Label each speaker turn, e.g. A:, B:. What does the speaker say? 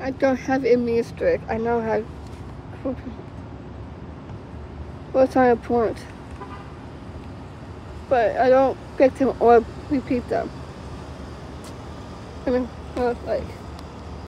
A: I don't have a music. I know how. What's my point? But I don't get them or repeat them. I mean, like.